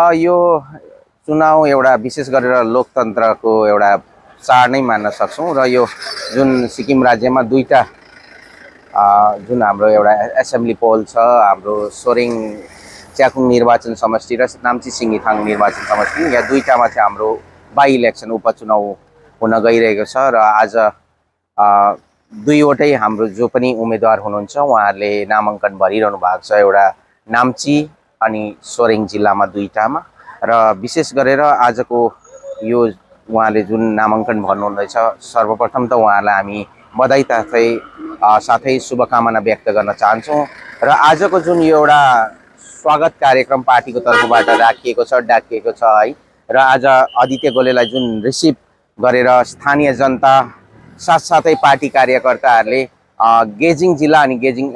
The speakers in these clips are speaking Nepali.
यो चुनाव एउटा विशेष गरेर लोकतन्त्रको एउटा चाड नै मान्न सक्छौँ र यो जुन सिक्किम राज्यमा दुईवटा जुन हाम्रो एउटा एसेम्ब्ली पोल छ हाम्रो सोरेङ च्याकुङ निर्वाचन समष्टि र नाम्ची सिङ्गिथाङ निर्वाचन समष्टि यहाँ दुईवटामा चाहिँ हाम्रो बाई इलेक्सन उपचुनाव हुन गइरहेको छ र आज दुईवटै हाम्रो जो पनि उम्मेदवार हुनुहुन्छ उहाँहरूले नामाङ्कन भरिरहनु भएको छ। एउटा नाम्ची अनि सोरेङ जिल्लामा दुईवटामा। र विशेष गरेर आजको यो उहाँले जुन नामाङ्कन भन्नुहुँदैछ सर्वप्रथम त उहाँलाई हामी बधाई साथै साथै शुभकामना व्यक्त गर्न चाहन्छौँ। र आजको जुन यो एउटा स्वागत कार्यक्रम पार्टीको तर्फबाट राखिएको छ डाकिएको छ है र आज आदित्य गोलेलाई जुन रिसिभ गरेर स्थानीय जनता साथसाथै पार्टी कार्यकर्ताहरूले गेजिङ जिल्ला अनि गेजिङ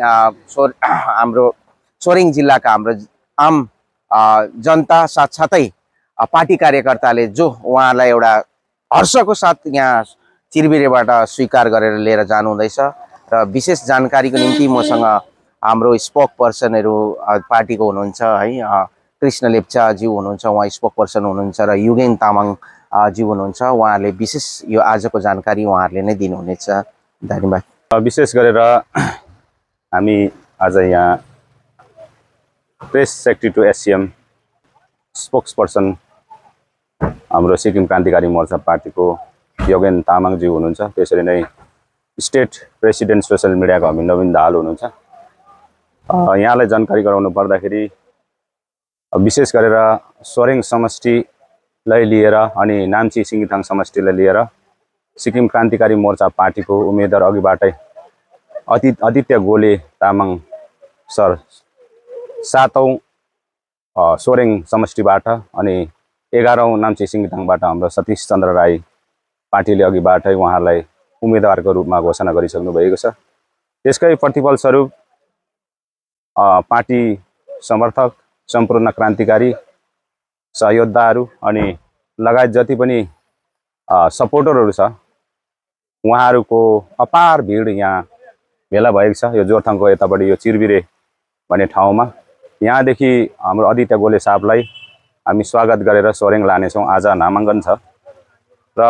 सोर हाम्रो सोरेङ जिल्लाका हाम्रो आम जनता साथसाथै पार्टी कार्यकर्ताले जो उहाँलाई एउटा हर्षको साथ यहाँ चिरबिरेबाट स्वीकार गरेर लिएर जानुहुँदैछ र विशेष जानकारीको निम्ति मसँग हाम्रो स्पोक पर्सनहरू पार्टीको हुनुहुन्छ है कृष्ण लेप्चाज्यू हुनुहुन्छ उहाँ स्पोक पर्सन हुनुहुन्छ र युगेन तामाङ ज्यू हुनुहुन्छ। उहाँहरूले विशेष यो आजको जानकारी उहाँहरूले नै दिनुहुनेछ। धन्यवाद। विशेष गरेर हामी आज यहाँ press secretary to SCM spokesperson हाम्रो सिक्किम क्रान्तिकारी मोर्चा पार्टीको योगेन तामाङज्यू हुनुहुन्छ। त्यसरी नै स्टेट प्रेसिडेन्ट सोसियल मिडियाको हामी नवीन दाहाल हुनुहुन्छ। यहाँलाई जानकारी गराउनु पर्दाखेरि विशेष गरेर सोरेङ समष्टिलाई लिएर अनि नाम्ची सिङ्गिथाङ समष्टिलाई लिएर सिक्किम क्रान्तिकारी मोर्चा पार्टीको उम्मेद्वार अघिबाटै अति आदित्य गोले तामाङ सर सातौँ सोरेङ समष्टिबाट अनि एघारौँ नाम्ची सिङ्गिथाङबाट हाम्रो सतीश चन्द्र राई पार्टीले अघिबाटै उहाँलाई उम्मेदवारको रूपमा घोषणा गरिसक्नु भएको छ। त्यसकै प्रतिफलस्वरूप पार्टी समर्थक सम्पूर्ण क्रान्तिकारी सहयोद्धाहरू अनि लगायत जति पनि सपोर्टरहरू छ उहाँहरूको अपार भिड यहाँ भेला भएको छ। यो जोरथाङको यतापट्टि यो चिरबिरे भन्ने ठाउँमा यहाँदेखि हाम्रो आदित्य गोले साहबलाई हामी स्वागत गरेर सोरेङ लानेछौँ। आज नामाङ्कन छ। र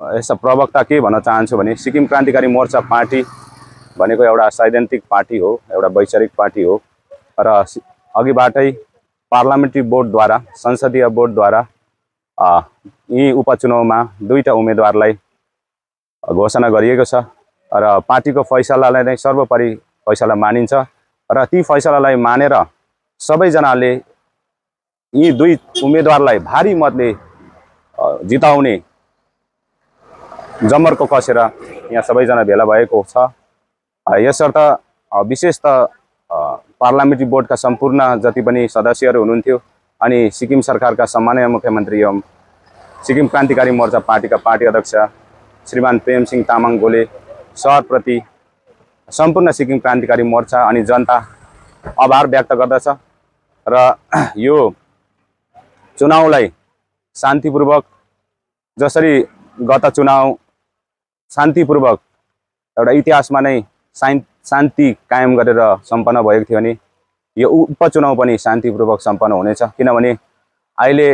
यस्ता प्रवक्ता के भन्न चाहन्छु भने सिक्किम क्रान्तिकारी मोर्चा पार्टी भनेको एउटा सैद्धान्तिक पार्टी हो एउटा वैचारिक पार्टी हो। र अघिबाटै पार्लियामेन्ट्री बोर्डद्वारा संसदीय बोर्डद्वारा यी उपचुनावमा दुईवटा उम्मेदवारलाई घोषणा गरिएको छ। र पार्टीको फैसलालाई नै सर्वोपरि फैसला मानिन्छ। र ती फैसलालाई मानेर सबैजनाले यी दुई उम्मेदवारलाई भारी मतले जिताउने जमर्को कसेर यहाँ सबैजना भेला भएको छ। यसर्थ विशेष त अ, पार्लियामेन्ट्री बोर्डका सम्पूर्ण जति पनि सदस्यहरू हुनुहुन्थ्यो अनि सिक्किम सरकारका सम्माननीय मुख्यमन्त्री एवं सिक्किम क्रान्तिकारी मोर्चा पार्टीका पार्टी अध्यक्ष श्रीमान प्रेमसिंह तामाङ गोले सरप्रति सम्पूर्ण सिक्किम क्रान्तिकारी मोर्चा अनि जनता आभार व्यक्त गर्दछ। र यो चुनावलाई शान्तिपूर्वक जसरी गत चुनाव शान्तिपूर्वक एउटा इतिहासमा नै शान् शान्ति कायम गरेर सम्पन्न भएको थियो भने यो उपचुनाव पनि शान्तिपूर्वक सम्पन्न हुनेछ। किनभने अहिले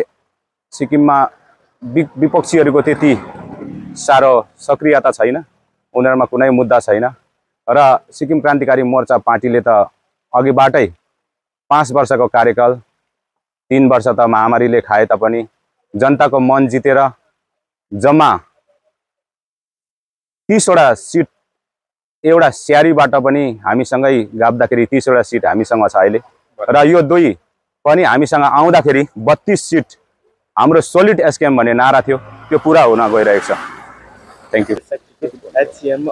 सिक्किममा विपक्षीहरूको त्यति साह्रो सक्रियता छैन उनीहरूमा कुनै मुद्दा छैन र सिक्किम क्रान्तिकारी मोर्चा पार्टीले त अघिबाटै पाँच वर्षको कार्यकाल तिन वर्ष त महामारीले खाए तापनि जनताको मन जितेर जम्मा तिसवटा सिट एउटा स्यारीबाट पनि हामीसँगै गाप्दाखेरि तिसवटा सिट हामीसँग छ अहिले। र यो दुई पनि हामीसँग आउँदाखेरि बत्तिस सिट हाम्रो सोलिड एसकेएम भन्ने नारा थियो। त्यो पुरा हुन गइरहेको छ। Thank you HCM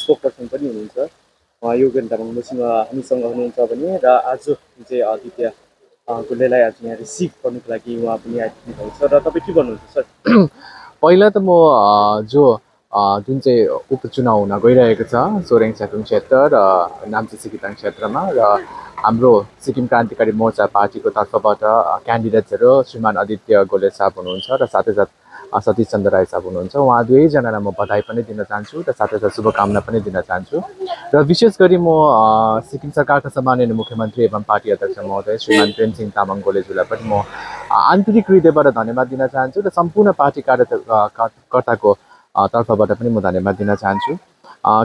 spokesperson पनि हुनुहुन्छ। योगेन तामाङ मसँग हामीसँग हुनुहुन्छ भने र आज जुन चाहिँ आदित्य गोलेलाई आज यहाँ रिसिभ गर्नुको लागि उहाँ पनि आइपुग्नु भएको छ र तपाईँ के भन्नुहुन्छ सर? पहिला त म जो जुन चाहिँ उपचुनाव हुन गइरहेको छ सोरेङ च्याकुङ क्षेत्र र नाम्ची सिकिताङ क्षेत्रमा र हाम्रो सिक्किम क्रान्तिकारी मोर्चा पार्टीको तर्फबाट क्यान्डिडेट्सहरू श्रीमान आदित्य गोले साहब हुनुहुन्छ र साथै साथ सतीश चन्द्र राई साहब हुनुहुन्छ। उहाँ दुवैजनालाई म बधाई पनि दिन चाहन्छु र साथै साथ शुभकामना पनि दिन चाहन्छु। र विशेष गरी म सिक्किम सरकारका सम्माननीय मुख्यमन्त्री एवं पार्टी अध्यक्ष महोदय श्रीमान प्रेमसिंह तामाङ गोलेज्यूलाई पनि म आन्तरिक हृदयबाट धन्यवाद दिन चाहन्छु र सम्पूर्ण पार्टी कार्य कर्ताको अ, तर्फबाट पनि म धन्यवाद दिन चाहन्छु।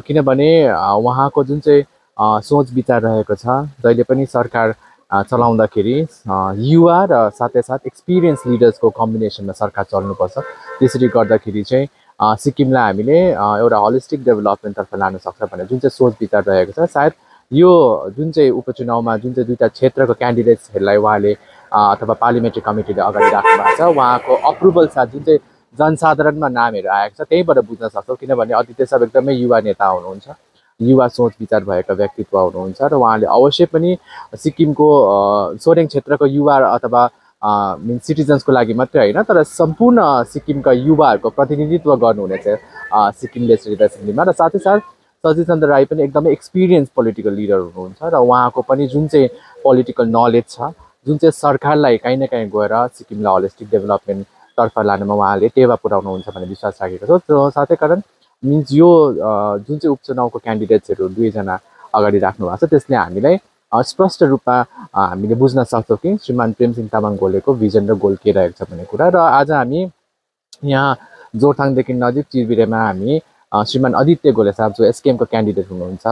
किनभने उहाँको जुन चाहिँ सोच विचार रहेको छ जहिले पनि सरकार चलाउँदाखेरि युवा र साथै साथ एक्सपिरियन्स लिडर्सको कम्बिनेसनमा सरकार चल्नुपर्छ। त्यसरी गर्दाखेरि चाहिँ सिक्किमलाई हामीले एउटा होलिस्टिक डेभलपमेन्टतर्फ लान सक्छ भन्ने जुन चाहिँ सोच विचार रहेको छ। सायद यो जुन चाहिँ उपचुनावमा जुन चाहिँ दुईवटा क्षेत्रको क्यान्डिडेट्सहरूलाई उहाँले अथवा पार्लिमेन्ट्री कमिटीले अगाडि राख्नु भएको छ उहाँको अप्रुभल साथ जुन चाहिँ जनसाधारणमा नामहरू आएको छ त्यहीँबाट बुझ्न सक्छौँ। किनभने अदित्य सब एकदमै युवा नेता हुनुहुन्छ। युवा सोच विचार भएका व्यक्तित्व हुनुहुन्छ र उहाँले अवश्य पनि सिक्किमको सोरेङ क्षेत्रको युवा अथवा मिन्स सिटिजन्सको लागि मात्रै होइन तर सम्पूर्ण सिक्किमका युवाहरूको प्रतिनिधित्व गर्नुहुनेछ सिक्किम लेजिस्लेटिभ एसेम्ब्लीमा र साथै साथ सतीश चन्द्र राई पनि एकदमै एक्सपिरियन्स पोलिटिकल लिडर हुनुहुन्छ र उहाँको पनि जुन चाहिँ पोलिटिकल नलेज छ जुन चाहिँ सरकारलाई काहीँ न काहीँ गएर सिक्किमलाई होलिस्टिक डेभलपमेन्टतर्फ लानुमा उहाँले टेवा पुऱ्याउनुहुन्छ भन्ने विश्वास राखेको छ। र साथै कारण मिन्स यो जुन चाहिँ उपचुनावको क्यान्डिडेट्सहरू दुईजना अगाडि राख्नु भएको छ त्यसले हामीलाई स्पष्ट रूपमा हामीले बुझ्न सक्छौँ कि श्रीमान प्रेमसिंह तामाङ गोलेको भिजन र गोल के रहेको छ भन्ने कुरा र आज हामी यहाँ जोरथाङदेखि नजिक चिरबिरेमा हामी श्रीमान आदित्य गोले साहब जो एसकेएमको क्यान्डिडेट हुनुहुन्छ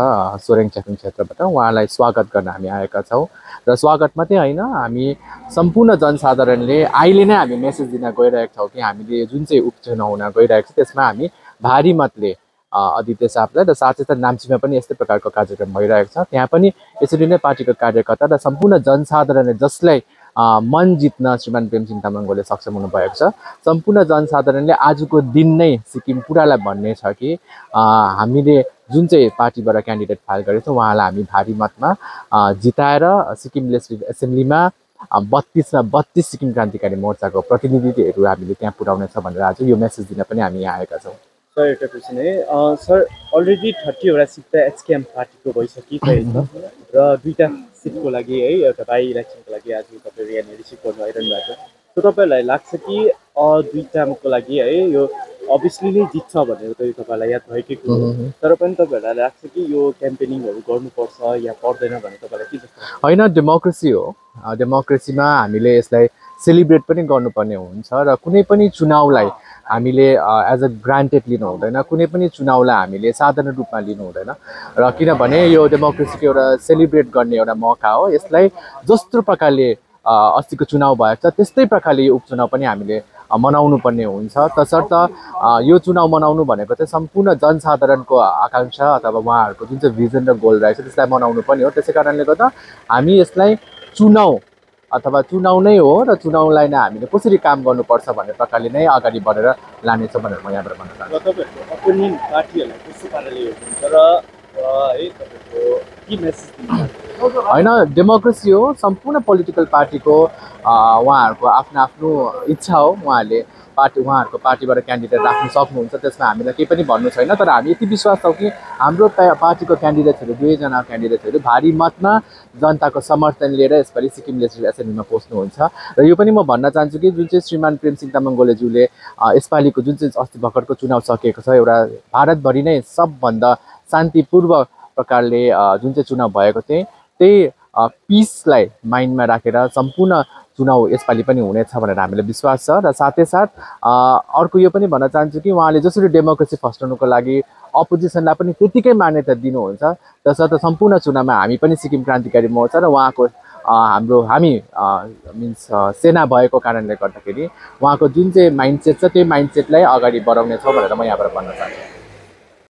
सोरेङ च्याखुङ क्षेत्रबाट उहाँलाई स्वागत गर्न हामी आएका छौँ। र स्वागत मात्रै होइन हामी सम्पूर्ण जनसाधारणले अहिले नै हामी मेसेज दिन गइरहेका छौँ कि हामीले जुन चाहिँ उपचुनाव हुन गइरहेको छ त्यसमा हामी भारी मतले आदित्य साहबलाई र साथै साथ नाम्चीमा पनि यस्तै प्रकारको कार्यक्रम भइरहेको छ। त्यहाँ पनि यसरी नै पार्टीको कार्यकर्ता र सम्पूर्ण जनसाधारणले जसलाई मन जित्न श्रीमान प्रेमसिंह तामाङ गोले सक्षम हुनुभएको छ सम्पूर्ण जनसाधारणले आजको दिन नै सिक्किम पुरालाई भन्ने छ कि हामीले जुन चाहिँ पार्टीबाट क्यान्डिडेट फाइल गरेको छौँ उहाँलाई हामी भारी मतमा जिताएर सिक्किम लेजिस्लेटिभ एसेम्ब्लीमा बत्तिसमा बत्तिस सिक्किम क्रान्तिकारी मोर्चाको प्रतिनिधिहरू हामीले त्यहाँ पुर्याउनेछ भनेर आज यो मेसेज दिन पनि हामी यहाँ आएका छौँ। सर एउटा क्वेसन है? अ, सर अलरेडी थर्टीवटा सिट त एचकेएम पार्टीको भइसकिसकेको छ र दुईवटा सिटको लागि है एउटा बाई इलेक्सनको लागि आज तपाईँहरू यहाँनिर रिसिभ गर्नु आइरहनु भएको छ। सो तपाईँहरूलाई लाग्छ कि दुईवटाको लागि है यो अभियसली नै जित्छ भनेर त तपाईँलाई याद भएकै कुरो तर पनि तपाईँहरूलाई लाग्छ कि यो क्याम्पेनिङहरू गर्नुपर्छ या पर्दैन भनेर तपाईँलाई के जस्तो? होइन डेमोक्रेसी हो। डेमोक्रेसीमा हामीले यसलाई सेलिब्रेट पनि गर्नुपर्ने हुन्छ र कुनै पनि चुनावलाई हामीले एज अ ग्रान्टेड लिनु हुँदैन कुनै पनि चुनावलाई हामीले साधारण रूपमा लिनु हुँदैन। र किनभने यो डेमोक्रेसीको एउटा सेलिब्रेट गर्ने एउटा मौका हो यसलाई जस्तो प्रकारले अस्तिको चुनाव भएको छ त्यस्तै प्रकारले यो उपचुनाव पनि हामीले मनाउनु पर्ने हुन्छ। तसर्थ यो चुनाव मनाउनु भनेको चाहिँ सम्पूर्ण जनसाधारणको आकाङ्क्षा अथवा उहाँहरूको जुन चाहिँ भिजन र गोल रहेछ त्यसलाई मनाउनु पनि हो। त्यसै कारणले गर्दा हामी यसलाई चुनाव अथवा चुनाव नै हो र चुनावलाई नै हामीले कसरी काम गर्नुपर्छ भन्ने प्रकारले नै अगाडि बढेर लानेछ भनेर म यहाँबाट भन्न चाहन्छु। होइन डेमोक्रेसी हो सम्पूर्ण पोलिटिकल पार्टीको उहाँहरूको आफ्नो आफ्नो इच्छा हो उहाँहरूले पार्टी उहाँहरूको पार्टीबाट क्यान्डिडेट राख्न सक्नुहुन्छ त्यसमा हामीलाई केही पनि भन्नु छैन तर हामी यति विश्वास छौँ कि हाम्रो पार्टीको क्यान्डिडेटहरू दुवैजना क्यान्डिडेटहरू भारी मतमा जनताको समर्थन लिएर यसपालि सिक्किम लेजिस्लेटिभ एसेम्ब्लीमा पस्नुहुन्छ। र यो पनि म भन्न चाहन्छु कि जुन चाहिँ श्रीमान प्रेमसिंह तामाङ गोलेज्यूले यसपालिको जुन चाहिँ अस्ति भर्खरको चुनाव सकिएको छ एउटा भारतभरि नै सबभन्दा शान्तिपूर्व प्रकारले जुन चाहिँ चुनाव भएको थिएँ त्यही पिसलाई माइन्डमा राखेर सम्पूर्ण चुनाव यसपालि पनि हुनेछ भनेर हामीलाई विश्वास छ र साथै साथ अर्को यो पनि भन्न चाहन्छु कि उहाँले जसरी डेमोक्रेसी फस्टाउनुको लागि अपोजिसनलाई पनि त्यत्तिकै मान्यता दिनुहुन्छ तसर्थ सम्पूर्ण चुनावमा हामी पनि सिक्किम क्रान्तिकारी मोर्चा र उहाँको हाम्रो हामी मिन्स सेना भएको कारणले गर्दाखेरि उहाँको जुन चाहिँ माइन्डसेट छ त्यही माइन्डसेटलाई अगाडि बढाउनेछौँ भनेर म यहाँबाट भन्न चाहन्छु।